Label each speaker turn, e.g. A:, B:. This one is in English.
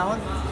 A: Alan?